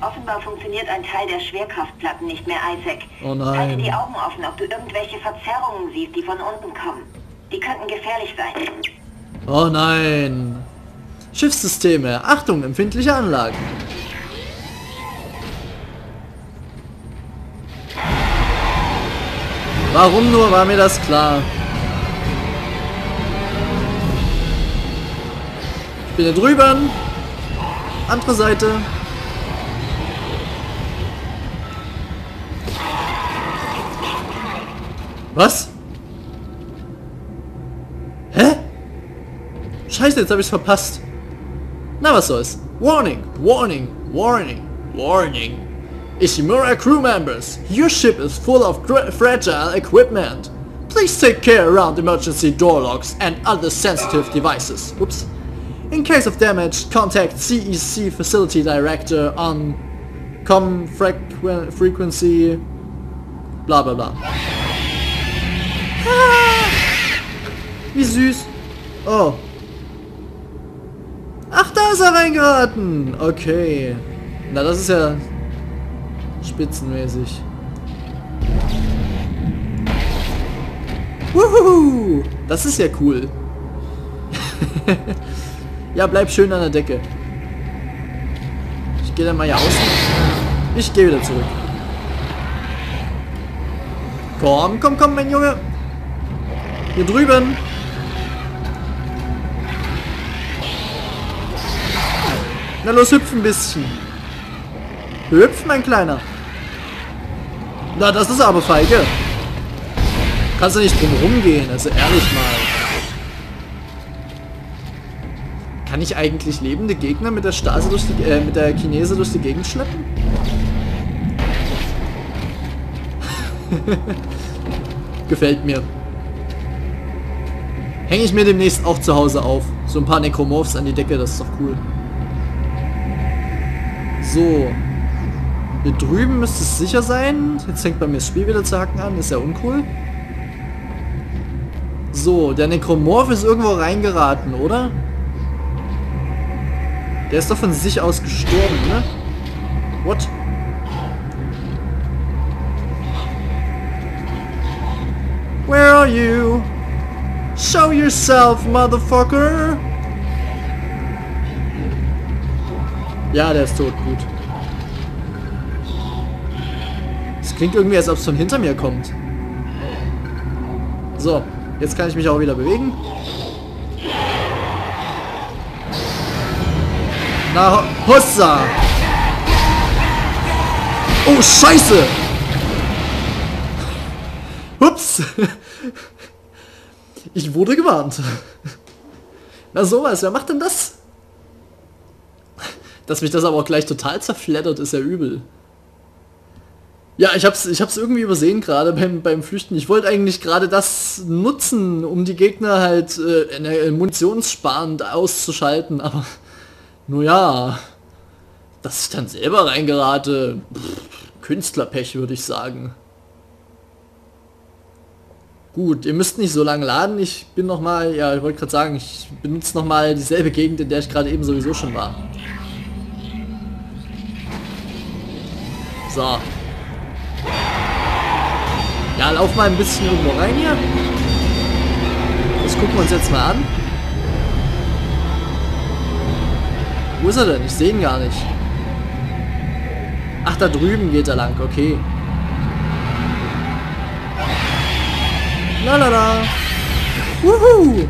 Offenbar funktioniert ein Teil der Schwerkraftplatten nicht mehr, Isaac. Oh Halte die nein. Augen offen, ob du irgendwelche Verzerrungen siehst, die von unten kommen. Die könnten gefährlich sein. Oh nein. Schiffssysteme. Achtung, empfindliche Anlagen. Warum nur war mir das klar? Ich bin hier drüben. Andere Seite. Was? Hä? Scheiße, jetzt habe ich es verpasst. Na, was soll's? Warning, warning, warning, warning. Ishimura crew members, your ship is full of fragile equipment. Please take care around emergency door locks and other sensitive devices. Oops. In case of damage, contact CEC Facility Director on com frequ frequency bla bla bla. Ah, wie süß. Oh. Ach, da ist er reingeraten. Okay. Na, das ist ja spitzenmäßig. Wuhu! Das ist ja cool. ja, bleib schön an der Decke. Ich gehe dann mal hier außen. Ich gehe wieder zurück. Komm, komm, komm, mein Junge. Hier drüben. Na los, hüpf ein bisschen. Hüpf, mein Kleiner. Na, das ist aber feige. Kannst du nicht drum rumgehen, also ehrlich mal. Kann ich eigentlich lebende Gegner mit der Stase durch die, äh, mit der Chinese durch die Gegend schleppen? Gefällt mir. Hänge ich mir demnächst auch zu Hause auf. So ein paar Necromorphs an die Decke, das ist doch cool. So. Hier drüben müsste es sicher sein. Jetzt fängt bei mir das Spiel wieder zu hacken an. Ist ja uncool. So, der Necromorph ist irgendwo reingeraten, oder? Der ist doch von sich aus gestorben, ne? What? Where are you? Show yourself, motherfucker! Ja, der ist tot, gut. Es klingt irgendwie, als ob es von hinter mir kommt. So, jetzt kann ich mich auch wieder bewegen. Na, Hossa! Oh, Scheiße! Ups! Ich wurde gewarnt. Na sowas, wer macht denn das? Dass mich das aber auch gleich total zerfleddert, ist ja übel. Ja, ich hab's, ich hab's irgendwie übersehen gerade beim, beim Flüchten. Ich wollte eigentlich gerade das nutzen, um die Gegner halt äh, munitionssparend auszuschalten, aber nur ja, dass ich dann selber reingerate, pff, Künstlerpech würde ich sagen. Gut, ihr müsst nicht so lange laden. Ich bin noch mal, ja, ich wollte gerade sagen, ich benutze noch mal dieselbe Gegend, in der ich gerade eben sowieso schon war. So. Ja, lauf mal ein bisschen irgendwo rein hier. Das gucken wir uns jetzt mal an. Wo ist er denn? Ich sehe ihn gar nicht. Ach, da drüben geht er lang. Okay. Lalala. Wuhu.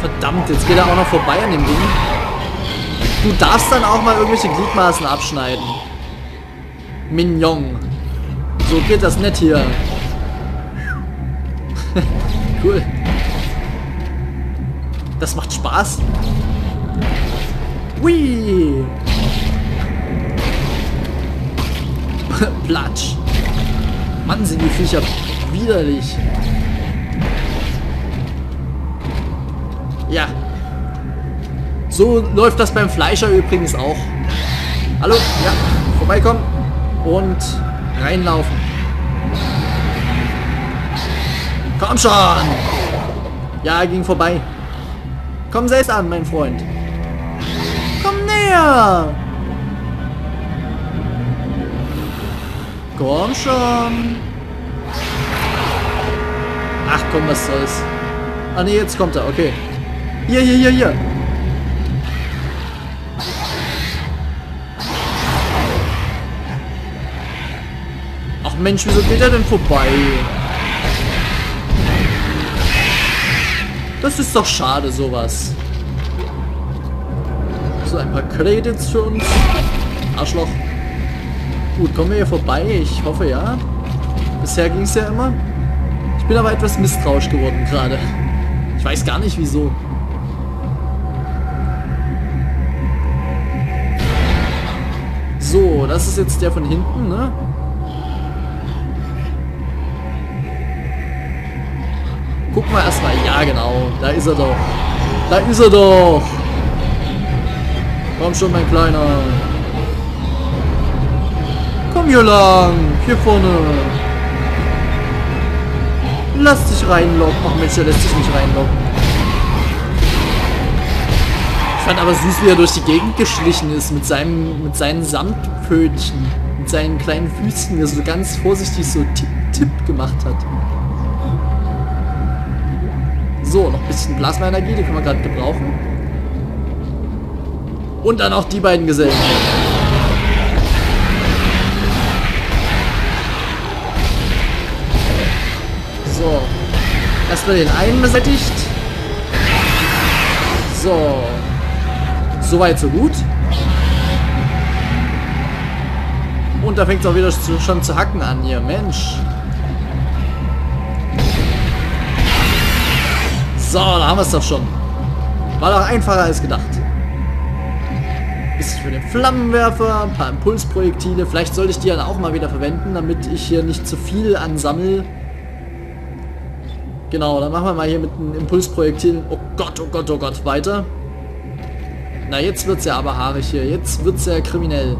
Verdammt, jetzt geht er auch noch vorbei an dem Ding. Du darfst dann auch mal irgendwelche Gliedmaßen abschneiden. Mignon. So geht das nicht hier. cool. Das macht Spaß. Hui. Platsch. Mann, sind die Viecher widerlich. Ja. So läuft das beim Fleischer übrigens auch. Hallo? Ja. Vorbeikommen. Und reinlaufen. Komm schon! Ja, ging vorbei. Komm selbst an, mein Freund. Komm näher! Komm schon! Ach komm, was soll's. Ah ne, jetzt kommt er, okay. Hier, hier, hier, hier. Ach Mensch, wieso geht er denn vorbei? Das ist doch schade, sowas. So, ein paar Credits für uns. Arschloch. Gut, kommen wir hier vorbei? Ich hoffe ja. Bisher ging es ja immer. Ich bin aber etwas misstrauisch geworden gerade. Ich weiß gar nicht wieso. So, das ist jetzt der von hinten, ne? Gucken wir erstmal. Ja, genau. Da ist er doch. Da ist er doch. Komm schon, mein Kleiner. Komm hier lang. Hier vorne. Lass dich reinlocken. Ach Mensch, der lässt sich nicht reinlocken. Ich fand aber süß, wie er durch die Gegend geschlichen ist mit seinem, mit seinen Samtpfötchen, mit seinen kleinen Füßen, der so ganz vorsichtig so tipp-tipp gemacht hat. So, noch ein bisschen Plasma-Energie, die können wir gerade gebrauchen. Und dann auch die beiden Gesellen. So. Erstmal den einen beseitigt. So. Soweit, so gut. Und da fängt es auch wieder schon zu hacken an hier. Mensch. So, da haben wir es doch schon. War doch einfacher als gedacht. Bisschen für den Flammenwerfer, ein paar Impulsprojektile. Vielleicht sollte ich die dann auch mal wieder verwenden, damit ich hier nicht zu viel ansammle. Genau, dann machen wir mal hier mit den Impulsprojektilen. Oh Gott, oh Gott, oh Gott, weiter. Na, jetzt wird's ja aber haarig hier. Jetzt wird's ja kriminell.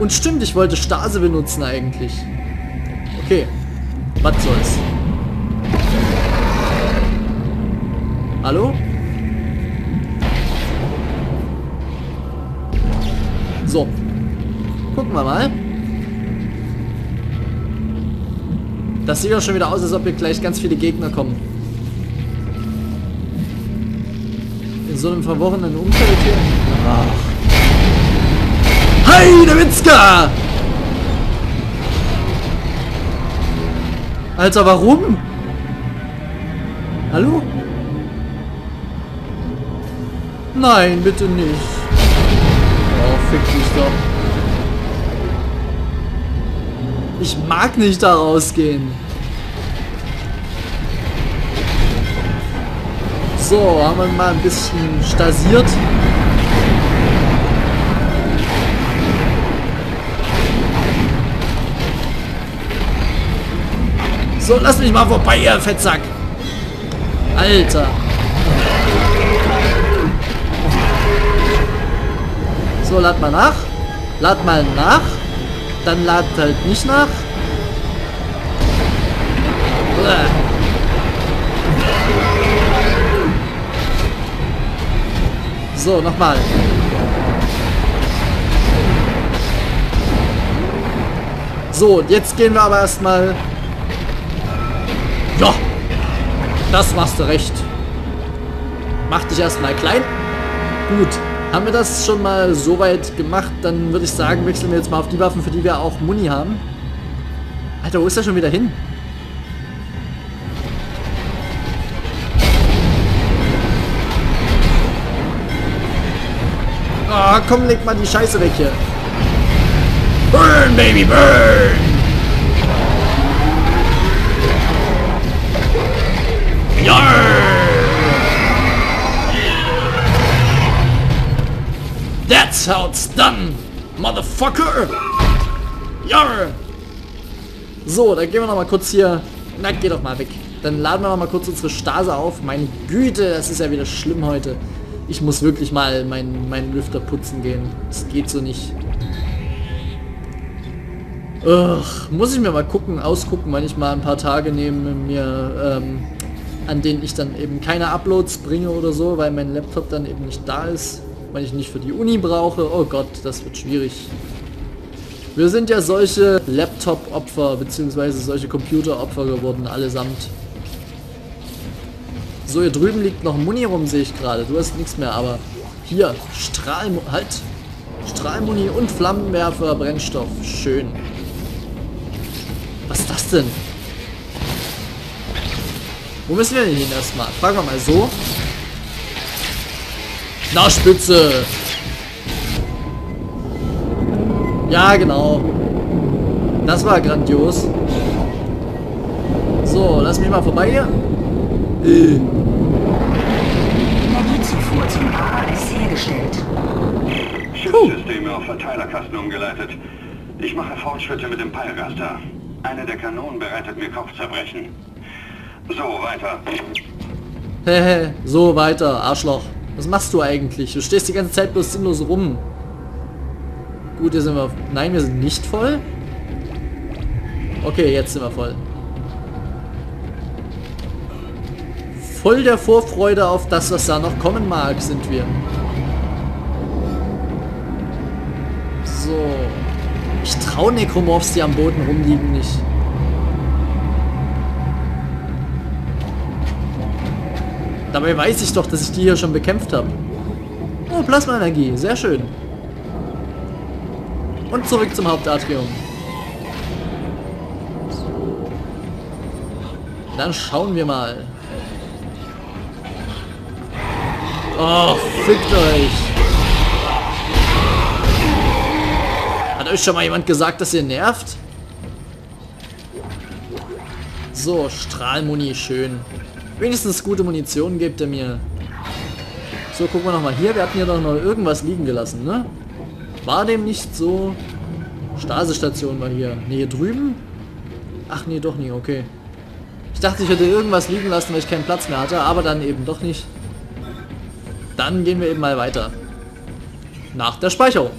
Und stimmt, ich wollte Stase benutzen eigentlich. Okay. Was soll's. Hallo? So. Gucken wir mal. Das sieht doch schon wieder aus, als ob hier gleich ganz viele Gegner kommen. In so einem verworrenen Umfeld hier. Ach. Hey, der Witzka! Alter, warum? Hallo? Nein, bitte nicht. Oh, fick dich doch. Ich mag nicht da rausgehen. So, haben wir mal ein bisschen stasiert. So, lass mich mal vorbei, ihr Fettsack. Alter. Lad mal nach. Lad mal nach. Dann lad halt nicht nach. So, nochmal. So, jetzt gehen wir aber erstmal... Ja, das machst du recht. Mach dich erstmal klein. Gut. Haben wir das schon mal so weit gemacht, dann würde ich sagen, wechseln wir jetzt mal auf die Waffen, für die wir auch Muni haben. Alter, wo ist er schon wieder hin? Ah, oh, komm, leg mal die Scheiße weg hier. Burn, Baby, burn! Yarr! That's how it's done, motherfucker! Ja! So, dann gehen wir noch mal kurz hier... Na, geh doch mal weg. Dann laden wir noch mal kurz unsere Stase auf. Meine Güte, das ist ja wieder schlimm heute. Ich muss wirklich mal meinen, meinen Lüfter putzen gehen. Das geht so nicht. Ugh, muss ich mir mal gucken, ausgucken, wenn ich mal ein paar Tage nehme mir, ähm, an denen ich dann eben keine Uploads bringe oder so, weil mein Laptop dann eben nicht da ist, weil ich nicht für die Uni brauche. Oh Gott, das wird schwierig. Wir sind ja solche Laptop-Opfer, beziehungsweise solche Computer-Opfer geworden, allesamt. So, hier drüben liegt noch Muni rum, sehe ich gerade. Du hast nichts mehr, aber hier, Strahl... Halt! Strahlmuni und Flammenwerfer, Brennstoff. Schön. Was ist das denn? Wo müssen wir denn hin erstmal? Fragen wir mal so. Na, Spitze! Ja, genau. Das war grandios. So, lass mich mal vorbei hier. Energiezufuhr zum A ist hergestellt. Schiffssysteme auf Verteilerkasten umgeleitet. Ich mache Fortschritte mit dem Peilgaster. Eine der Kanonen bereitet mir Kopfzerbrechen. So, weiter. Hehe, so weiter, Arschloch. Was machst du eigentlich? Du stehst die ganze Zeit bloß sinnlos rum. Gut, hier sind wir... Nein, wir sind nicht voll. Okay, jetzt sind wir voll. Voll der Vorfreude auf das, was da noch kommen mag, sind wir. So. Ich traue Necromorphs, die am Boden rumliegen, nicht. Dabei weiß ich doch, dass ich die hier schon bekämpft habe. Oh, Plasmaenergie. Sehr schön. Und zurück zum Hauptatrium. Dann schauen wir mal. Oh, fickt euch. Hat euch schon mal jemand gesagt, dass ihr nervt? So, Strahlmuni, schön. Wenigstens gute Munition gibt er mir. So, gucken wir nochmal hier. Wir hatten hier doch noch irgendwas liegen gelassen, ne? War dem nicht so? Stasestation war hier. Ne, hier drüben? Ach nee, doch nie, okay. Ich dachte, ich hätte irgendwas liegen lassen, weil ich keinen Platz mehr hatte, aber dann eben doch nicht. Dann gehen wir eben mal weiter. Nach der Speicherung.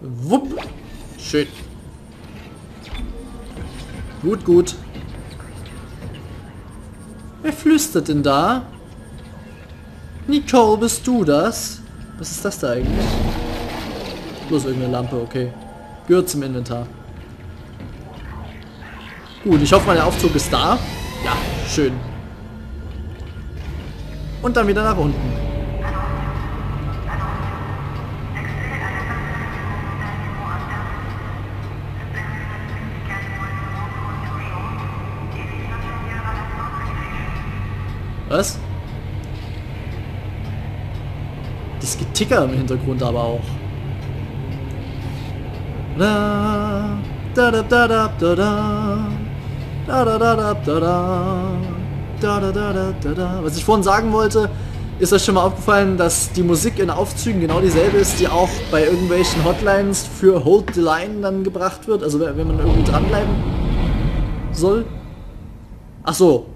Wupp. Schön. Gut, gut. Wer flüstert denn da? Nicole, bist du das? Was ist das da eigentlich? Bloß irgendeine Lampe, okay. Gehört zum Inventar. Gut, ich hoffe, mein Aufzug ist da. Ja, schön. Und dann wieder nach unten. Was? Das Geticker im Hintergrund aber auch. Da, da, da, da, da, da, da. Da, da, da, da, da, da. Da, da, da, da, da. Was ich vorhin sagen wollte, ist euch schon mal aufgefallen, dass die Musik in Aufzügen genau dieselbe ist, die auch bei irgendwelchen Hotlines für Hold the Line dann gebracht wird, also wenn man irgendwie dranbleiben soll. Ach so.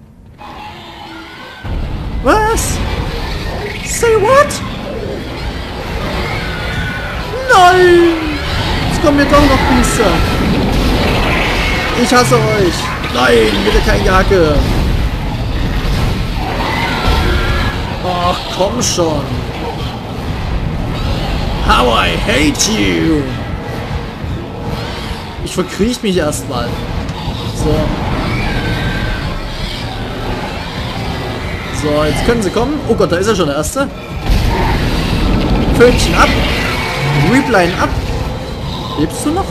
Was? Say what? Nein! Jetzt kommen wir doch noch Biester. Ich hasse euch. Nein, bitte kein Gehacke. Ach, komm schon. How I hate you. Ich verkriech mich erstmal. So. So, jetzt können sie kommen. Oh Gott, da ist er schon der Erste. Pfötchen ab. Reapline ab. Lebst du noch?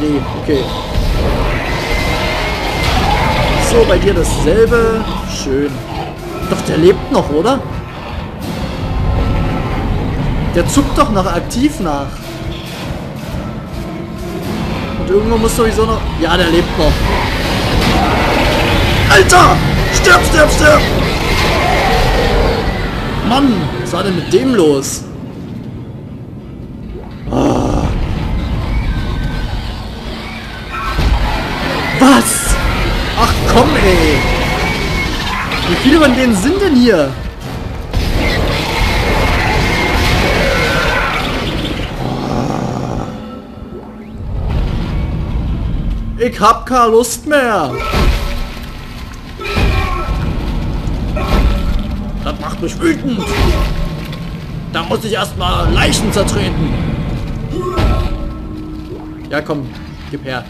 Nee, okay. So, bei dir dasselbe. Schön. Doch, der lebt noch, oder? Der zuckt doch noch aktiv nach. Und irgendwo muss sowieso noch... Ja, der lebt noch. Alter! Stirb, stirb, stirb! Mann, was war denn mit dem los? Oh. Was? Ach komm, ey! Wie viele von denen sind denn hier? Ah. Ich hab keine Lust mehr. Macht mich wütend. Da muss ich erstmal Leichen zertreten. Ja komm, gib her.